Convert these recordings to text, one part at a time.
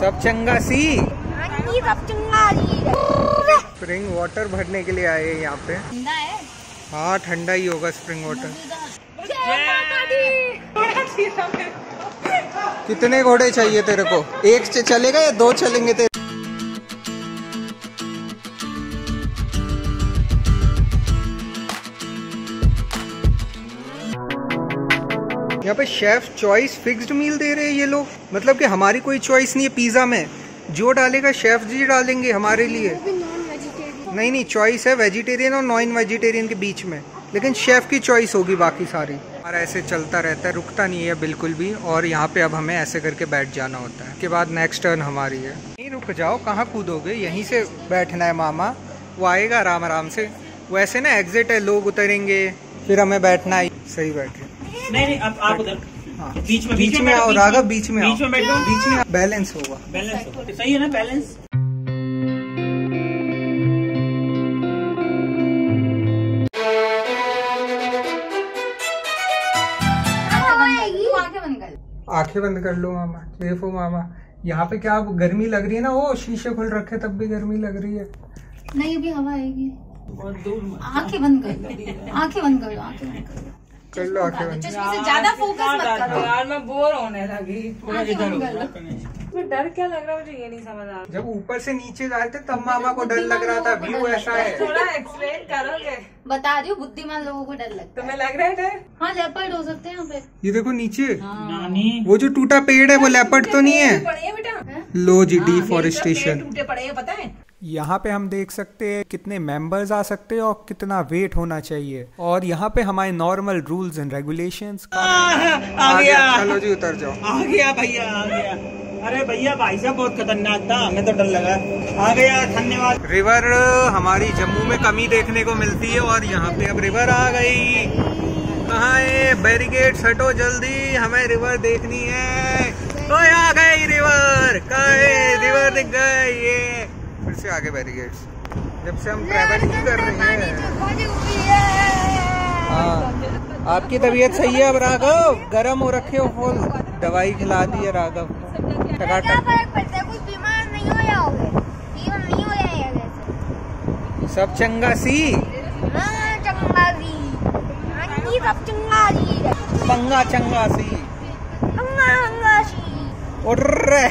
सब चंगा सी। सब चंगा स्प्रिंग वाटर भरने के लिए आए हैं यहाँ पे। ठंडा है? हाँ ठंडा ही होगा स्प्रिंग वाटर कितने घोड़े चाहिए तेरे को? एक से चलेगा या दो चलेंगे तेरे? यहाँ पे शेफ चॉइस फिक्स्ड मील दे रहे हैं ये लोग। मतलब कि हमारी कोई चॉइस नहीं है पिज्जा में। जो डालेगा शेफ जी डालेंगे हमारे लिए। नहीं नहीं चॉइस है वेजिटेरियन और नॉन वेजिटेरियन के बीच में। लेकिन शेफ की चॉइस होगी बाकी सारी। हमारा ऐसे चलता रहता है रुकता नहीं है बिल्कुल भी। और यहाँ पे अब हमें ऐसे करके बैठ जाना होता है। उसके बाद नेक्स्ट टर्न हमारी है। नहीं रुक जाओ कहाँ कूदोगे? यहीं से बैठना है मामा। वो आएगा आराम आराम से। वैसे ना एग्जिट है लोग उतरेंगे। फिर हमें बैठना है। सही बैठे। नहीं नहीं आप आप उधर। हाँ। बीच में बीच में आओ बीच राघव में। बीच में बीच में बैठ। जाओ। बीच में बैलेंस होगा। बैलेंस हो। सही है ना बैलेंस? आँखें बंद कर आँखें बंद कर लो मामा सेफ़ हो मामा। यहाँ पे क्या अब गर्मी लग रही है ना? वो शीशे खुल रखे तब भी गर्मी लग रही है। नहीं अभी हवा आएगी। आँखें बंद कर लो। आँखें बंद कर लो आँखें बंद कर लो। कर लो चश्मे से ज़्यादा फोकस मत करो। यार मैं बोर होने लगी हो। मैं डर क्या लग रहा है? मुझे ये नहीं समझ आ रहा। जब ऊपर से नीचे जा रहे थे तब मामा को डर लग रहा था व्यू ऐसा है। थोड़ा एक्सप्लेन करोगे? बता रही हूँ बुद्धिमान लोगों को डर लगता तुम्हें लग रहा है डर? हाँ लेपर्ड हो सकते हैं यहाँ पे। ये देखो नीचे। नानी। वो जो टूटा पेड़ है वो लेपर्ड तो नहीं है? बेटा लो जी डिफॉरेस्टेशन टूटे पड़े हैं पता है? यहाँ पे हम देख सकते हैं कितने मेंबर्स आ सकते हैं और कितना वेट होना चाहिए। और यहाँ पे हमारे नॉर्मल रूल्स एंड रेगुलेशन आ गया। चलो जी उतर जाओ। आ गया भैया आ गया। अरे भैया भाई साहब बहुत खतरनाक था। हमें तो डर लगा। आ गया धन्यवाद। रिवर हमारी जम्मू में कमी देखने को मिलती है और यहाँ पे अब रिवर आ गई। कहाँ है? बैरिकेड हटो जल्दी। हमें रिवर देखनी है। ओए आ गई रिवर कहाँ है? रिवर दिख गई ये। से आगे बैरिकेड्स जब से हम ट्रैवल नहीं कर रहे हैं। हाँ। आपकी तबीयत सही है अब राघव? गर्म हो रखे हो फुल दवाई खिला दी है राघव। है? हो हो सब चंगा सी? हाँ चंगा जी आंटी सब चंगा जी पंगा चंगा सी। चंगा चंगा जी उर्रे उर्रे।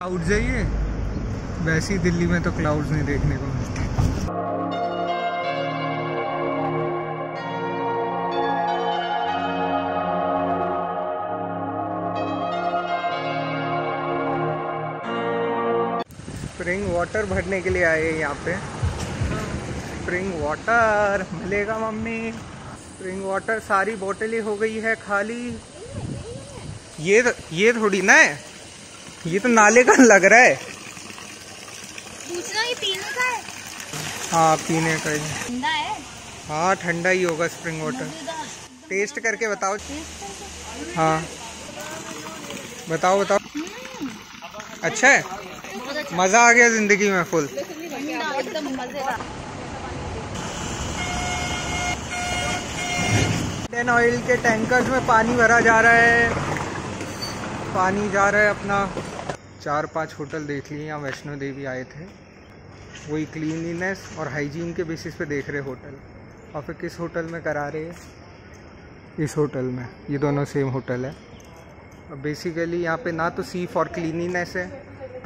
क्लाउड जाइए वैसे ही दिल्ली में तो क्लाउड्स नहीं देखने को स्प्रिंग वाटर भरने के लिए आए हैं यहाँ पे। स्प्रिंग वाटर मिलेगा मम्मी। स्प्रिंग वाटर सारी बोतलें हो गई है खाली। ये ये थोड़ी ना है। ये तो नाले का लग रहा है। पूछना ही पीने का है? हाँ पीने का ही। ठंडा है? हाँ ठंडा ही होगा स्प्रिंग वाटर टेस्ट करके बताओ। हाँ। बताओ बताओ। अच्छा है? मज़ा आ गया ज़िंदगी में फुल। इंडियन ऑयल के टैंकर्स में पानी भरा जा रहा है। पानी जा रहा है अपना। चार पाँच होटल देख लिए, यहाँ वैष्णो देवी आए थे। वही क्लीनलीनेस और हाइजीन के बेसिस पे देख रहे होटल। और फिर किस होटल में करा रहे हैं? इस होटल में। ये दोनों सेम होटल है। और बेसिकली यहाँ पे ना तो सी फॉर क्लीनिनेस है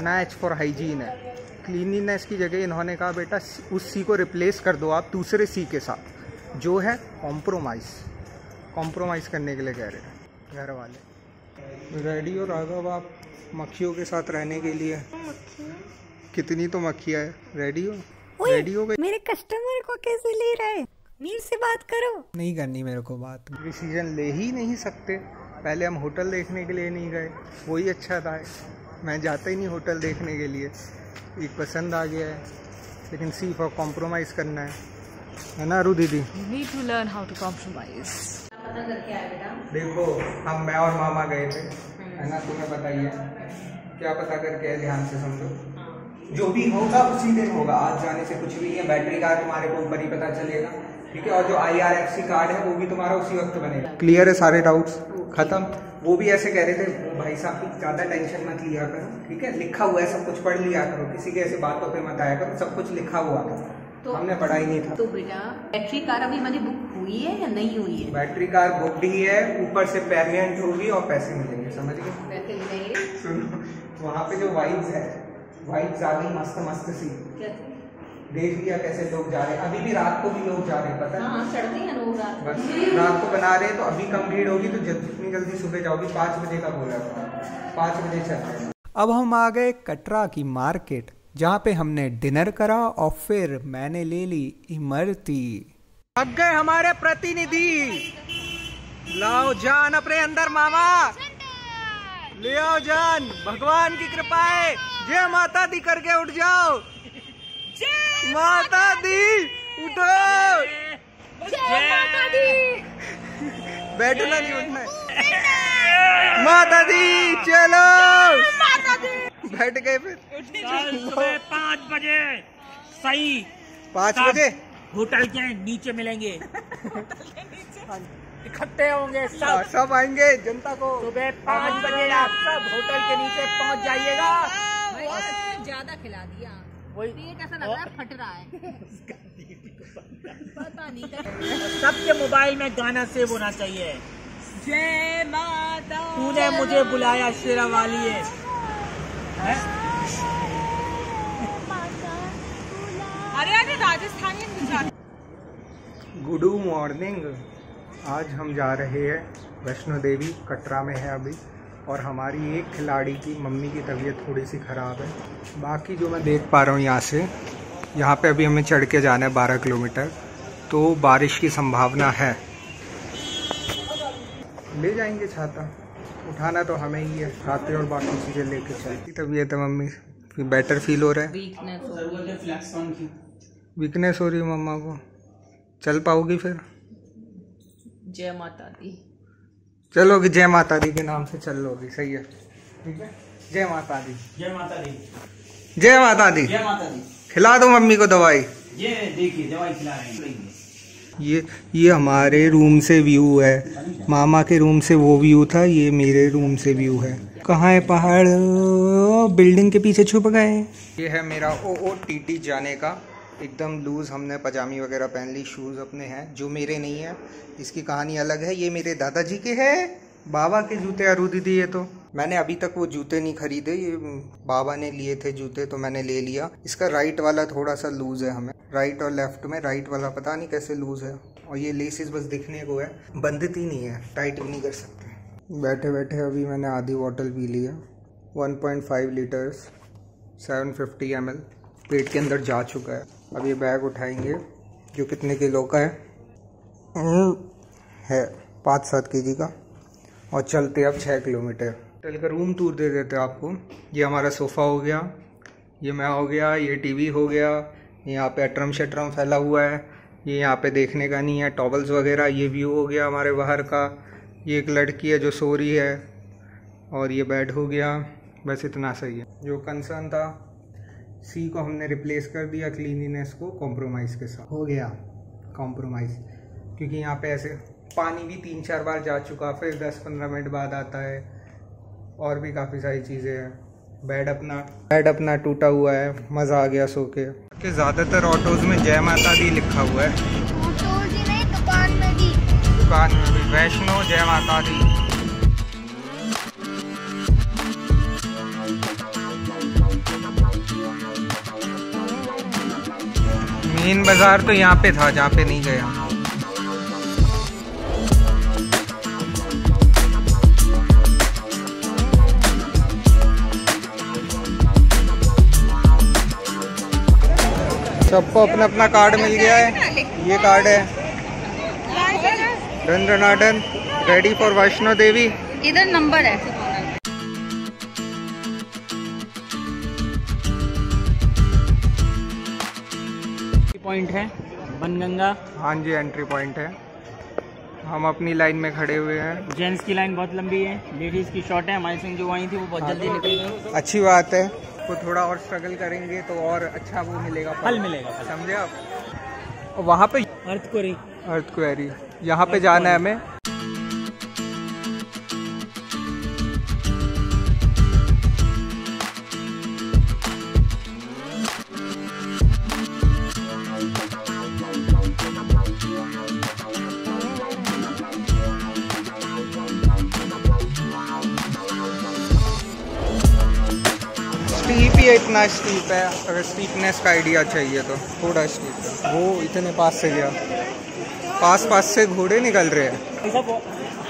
ना एच फॉर हाइजीन है। क्लीनिनेस की जगह इन्होंने कहा बेटा उस सी को रिप्लेस कर दो आप दूसरे सी के साथ। जो है कॉम्प्रोमाइज़ कॉम्प्रोमाइज़ करने के लिए कह रहे हैं घर वाले रेडी हो राघव आप मक्खियों के साथ रहने के लिए। कितनी तो मक्खिया है। रेडी हो? रेडी हो गई? मेरे कस्टमर को कैसे ले रहे मीर से बात करो। नहीं करनी मेरे को बात। डिसीज़न ले ही नहीं सकते। पहले हम होटल देखने के लिए नहीं गए। वही अच्छा था। मैं जाता ही नहीं होटल देखने के लिए। एक पसंद आ गया है लेकिन सिर्फ़ और कॉम्प्रोमाइज़ करना है। है ना अरु दीदी? To compromise. पता करके आए बेटा। देखो हम मैं और मामा गए थे है ना तुम्हें पता ही है। क्या पता करके है ध्यान से समझो। जो भी होगा उसी दिन होगा। आज जाने से कुछ भी नहीं है बैटरी का तुम्हारे को ऊपर ही पता चलेगा। ठीक है और जो आई कार्ड है वो भी तुम्हारा उसी वक्त बनेगा। क्लियर है सारे डाउट्स खत्म। वो भी ऐसे कह रहे थे भाई साहब ज़्यादा टेंशन मत लिया करो ठीक है? लिखा हुआ है सब कुछ पढ़ लिया करो किसी के ऐसे बातों पे मत आया करो सब कुछ लिखा हुआ था। तो- हमने पढ़ा ही नहीं था। तो बेटा बैटरी कार अभी हमारी बुक हुई है या नहीं हुई है? बैटरी कार बुक ही है ऊपर से पेमेंट होगी और पैसे मिलेंगे समझ गए? पैसे मिलेंगे? सुनो वहाँ पे जो वाइब्स है वाइब्स आ गई मस्त मस्त सी। क्या थे? देख लिया कैसे लोग जा रहे हैं। अभी भी रात को भी लोग जा रहे हैं पता है? हाँ चढ़ते हैं लोग रात को। बस रात को बना रहे हैं तो अभी कम भीड़ होगी तो जितनी जल्दी सुबह जाओगी पाँच बजे का बोला था। पाँच बजे चलते हैं। अब हम आ गए कटरा की मार्केट जहाँ पे हमने डिनर करा और फिर मैंने ले ली इमरती। अब गए हमारे प्रतिनिधि। लाओ जान अपने अंदर मामा। ले आओ जान भगवान की कृपा है जय माता दी करके उठ जाओ। माता दी! उठो! बैठना नहीं उठना माता दी चलो! बैठ गए फिर। सुबह पाँच बजे सही पाँच बजे? होटल के नीचे मिलेंगे। इकट्ठे होंगे हाँ, सब सब आएँगे जनता को। सुबह पाँच बजे आप सब होटल के नीचे पहुँच जाइएगा। ज़्यादा खिला दिया। वही। पेट ऐसा लग रहा है? फट रहा है। पता नहीं सबके मोबाइल में गाना सेव होना चाहिए। जय माता तूने मुझे बुलाया शेरा वाली है। हैं? अरे अरे राजस्थानी गुड मॉर्निंग आज हम जा रहे हैं वैष्णो देवी कटरा में है अभी। और हमारी एक खिलाड़ी की मम्मी की तबीयत थोड़ी सी ख़राब है। बाकी जो मैं देख पा रहा हूँ यहाँ से यहाँ पे अभी हमें चढ़ के जाना है बारह किलोमीटर तो बारिश की संभावना है। ले जाएँगे छाता। उठाना तो हमें ही है छाते और बाकी चीज़ें लेके चलती तबीयत है मम्मी? फिर बेटर फील हो रहा है? वीकनेस वीकनेस हो रही है मम्मा को। चल पाओगी फिर? जय माता दी। चलोगी जय माता दी के नाम से चल लोगी सही है। ठीक है? जय माता दी। जय माता दी। जय माता दी। जय माता दी। खिला दो मम्मी को दवाई। ये देखिए दवाई खिला रहे हैं। ये ये हमारे रूम से व्यू है। मामा के रूम से वो व्यू था ये मेरे रूम से व्यू है। कहाँ है पहाड़? बिल्डिंग के पीछे छुप गए। ये है मेरा ओ ओ टी टी जाने का। एकदम लूज हमने पजामी वगैरह पहन ली शूज़ अपने हैं, जो मेरे नहीं है। इसकी कहानी अलग है, ये मेरे दादाजी के हैं, बाबा के जूते, अरू दीदी, ये तो। मैंने अभी तक वो जूते नहीं खरीदे, ये बाबा ने लिए थे जूते तो मैंने ले लिया। इसका राइट वाला थोड़ा सा लूज है हमें। राइट और लेफ़्ट में राइट वाला पता नहीं कैसे लूज है। और ये लेसिस बस दिखने को है बंधती नहीं है टाइट भी नहीं कर सकते। बैठे बैठे अभी मैंने आधी बॉटल पी लिया 1.5 लीटर्स 750 एम पेट के अंदर जा चुका है। अब ये बैग उठाएँगे जो कितने किलो का है। हम्म, है पाँच सात के जी का। और चलते अब छः किलोमीटर। होटल का रूम टूर दे देते आपको। ये हमारा सोफ़ा हो गया ये मैं हो गया ये टीवी हो गया यहाँ पे अटरम शटरम फैला हुआ है। ये यहाँ पे देखने का नहीं है टॉवल्स वगैरह ये व्यू हो गया हमारे बाहर का। ये एक लड़की है जो सो रही है और ये बेड हो गया। बस इतना सही है। जो कंसर्न था सी को हमने रिप्लेस कर दिया क्लीनिनेस को कॉम्प्रोमाइज़ के साथ। हो गया कॉम्प्रोमाइज़ क्योंकि यहाँ पे ऐसे पानी भी तीन चार बार जा चुका फिर दस पंद्रह मिनट बाद आता है। और भी काफ़ी सारी चीज़ें हैं। बेड अपना बेड अपना टूटा हुआ है मज़ा आ गया सो के। कि ज़्यादातर ऑटोज़ में जय माता दी लिखा हुआ है। जी नहीं दुकान में भी दुकान में भी। वैष्णो जय माता दी। मेन बाज़ार तो यहाँ पे था जहाँ पे नहीं गया। सबको अपना अपना कार्ड मिल गया है। ये कार्ड है। Done ready for Vaishno Devi. इधर नंबर है। पॉइंट है बनगंगा। हाँ जी एंट्री पॉइंट है। हम अपनी लाइन में खड़े हुए हैं। जेंट्स की लाइन बहुत लंबी है लेडीज़ की शॉर्ट है हमारे संग जो आई थी वो बहुत जल्दी निकल गई। अच्छी बात है वो थोड़ा और स्ट्रगल करेंगे तो और अच्छा वो मिलेगा। फल मिलेगा समझे आप? वहाँ पे अर्थ क्वेरी अर्थ क्वेरी यहाँ पे जाना है हमें। स्टीप ही इतना स्टीप है। अगर स्टीपनेस का आइडिया चाहिए तो थोड़ा स्टीप है। वो इतने पास से गया। पास पास से घोड़े निकल रहे हैं।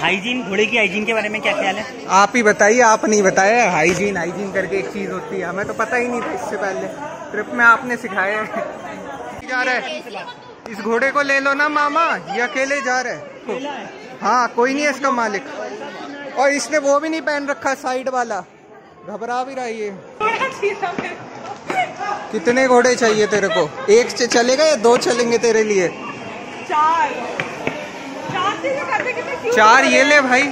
हाइजीन घोड़े की हाइजीन के बारे में क्या ख्याल है? आप ही बताइए आप नहीं बताया हाइजीन हाइजीन करके एक चीज़ होती है। हमें तो पता ही नहीं था इससे पहले। ट्रिप में आपने सिखाया है। जा रहा है। इस घोड़े को ले लो ना मामा। ये अकेले जा रहे हैं। हाँ? कोई नहीं है इसका मालिक। और इसने वो भी नहीं पहन रखा साइड वाला। घबरा भी रहा है। कितने घोड़े चाहिए तेरे को? एक चलेगा या दो चलेंगे तेरे लिए? चार। ये ले भाई।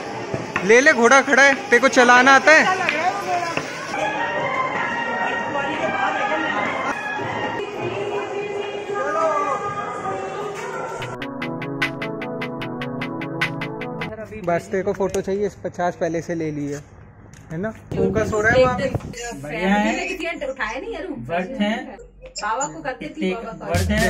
ले ले घोड़ा खड़ा है। तेरे को चलाना आता है? बस तेरे को फ़ोटो चाहिए पचास पहले से ले लिए है ना? फोकस हो रहा है बढ़िया है। उठाया नहीं यार है? बाबा को करते थी बाबा को है?